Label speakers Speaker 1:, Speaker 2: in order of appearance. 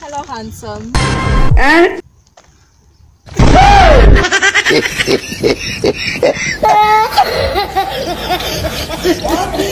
Speaker 1: Hello, handsome. Eh?